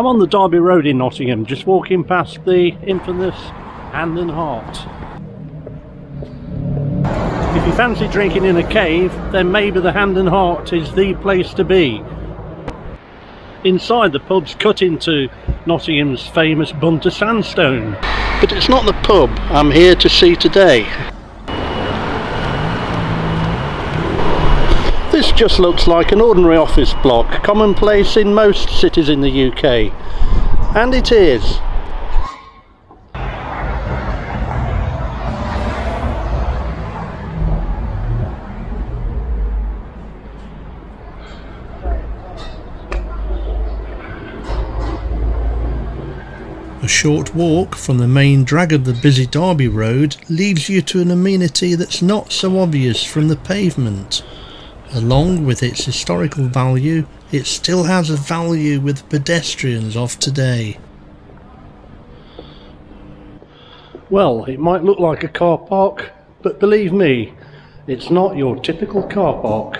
I'm on the Derby Road in Nottingham, just walking past the infamous Hand and Heart. If you fancy drinking in a cave, then maybe the Hand and Heart is the place to be. Inside the pub's cut into Nottingham's famous Bunter sandstone. But it's not the pub I'm here to see today. This just looks like an ordinary office block, commonplace in most cities in the UK. And it is. A short walk from the main drag of the busy Derby Road leads you to an amenity that's not so obvious from the pavement. Along with its historical value, it still has a value with pedestrians of today. Well, it might look like a car park, but believe me, it's not your typical car park.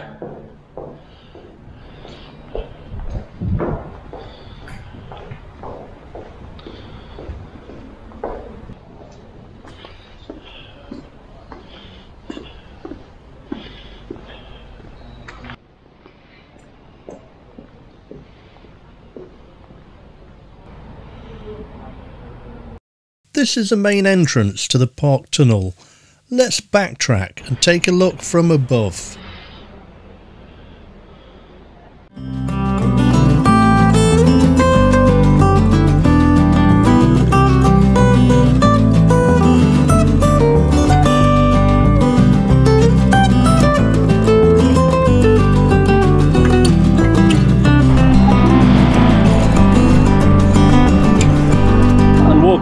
This is the main entrance to the park tunnel. Let's backtrack and take a look from above.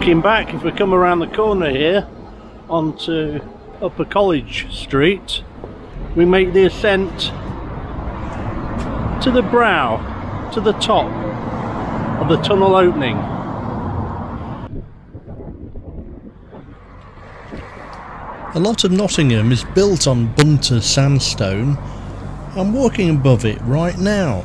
Walking back, if we come around the corner here onto Upper College Street, we make the ascent to the brow, to the top of the tunnel opening. A lot of Nottingham is built on Bunter sandstone. I'm walking above it right now.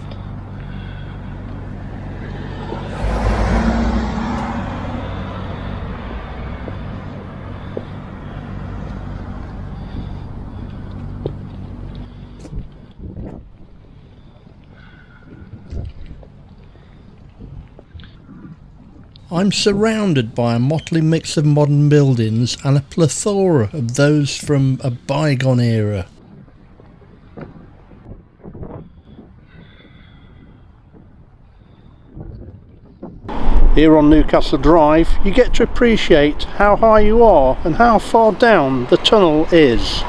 I'm surrounded by a motley mix of modern buildings and a plethora of those from a bygone era. Here on Newcastle Drive, you get to appreciate how high you are and how far down the tunnel is.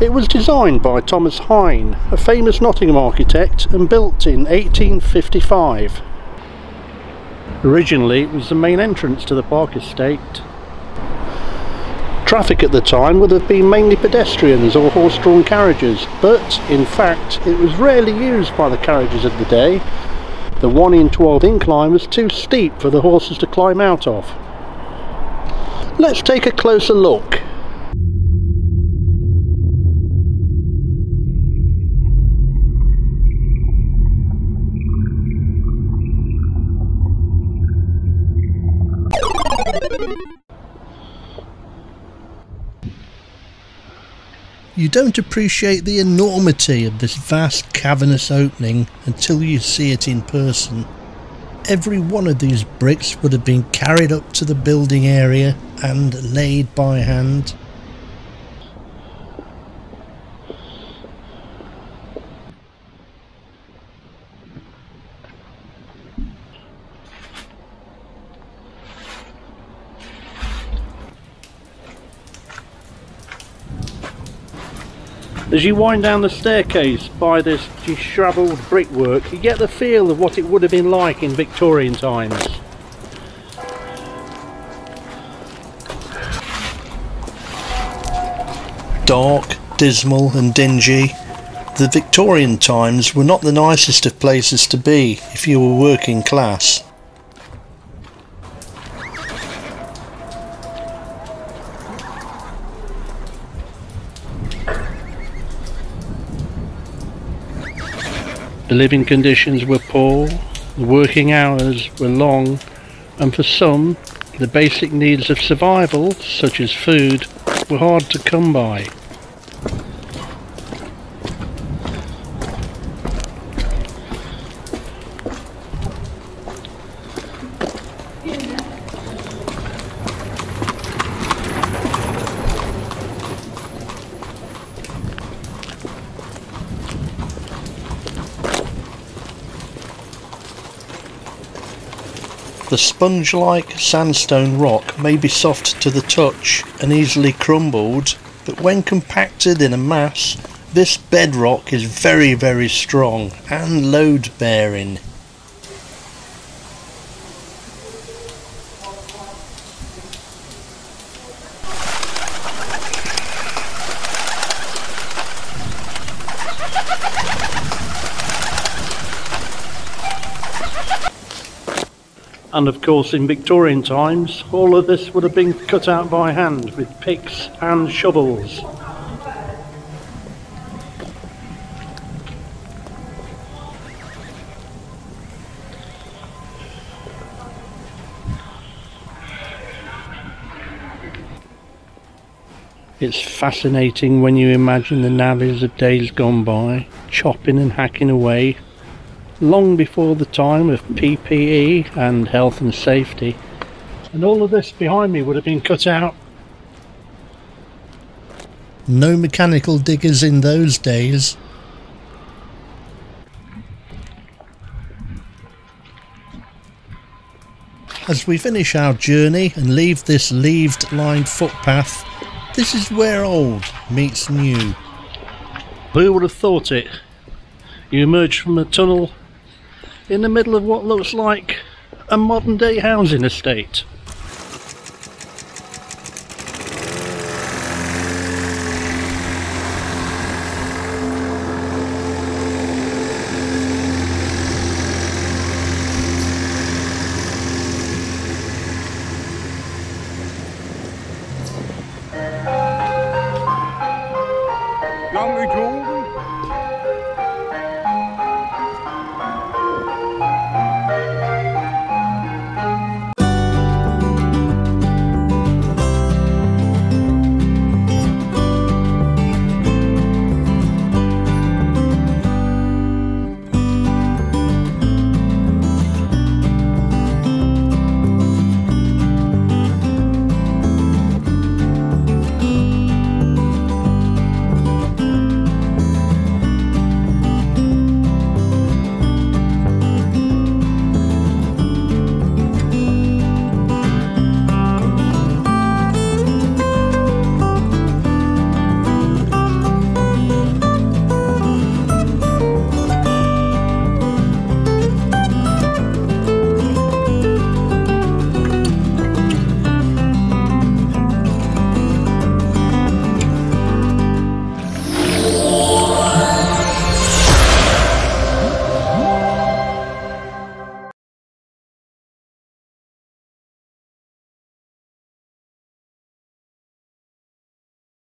It was designed by Thomas Hine, a famous Nottingham architect, and built in 1855. Originally, it was the main entrance to the park estate. Traffic at the time would have been mainly pedestrians or horse-drawn carriages, but in fact it was rarely used by the carriages of the day. The 1 in 12 incline was too steep for the horses to climb out of. Let's take a closer look. You don't appreciate the enormity of this vast cavernous opening until you see it in person. Every one of these bricks would have been carried up to the building area and laid by hand. As you wind down the staircase by this disheveled brickwork, you get the feel of what it would have been like in Victorian times. Dark, dismal and dingy. The Victorian times were not the nicest of places to be if you were working class. The living conditions were poor, The working hours were long and for some the basic needs of survival, such as food, were hard to come by. The sponge-like sandstone rock may be soft to the touch and easily crumbled, but when compacted in a mass, this bedrock is very very strong and load bearing. And of course in Victorian times all of this would have been cut out by hand with picks and shovels. It's fascinating when you imagine the navvies of days gone by, chopping and hacking away long before the time of PPE and health and safety. And all of this behind me would have been cut out. No mechanical diggers in those days. As we finish our journey and leave this leaved lined footpath, this is where old meets new. Who would have thought it? You emerge from a tunnel in the middle of what looks like a modern day housing estate.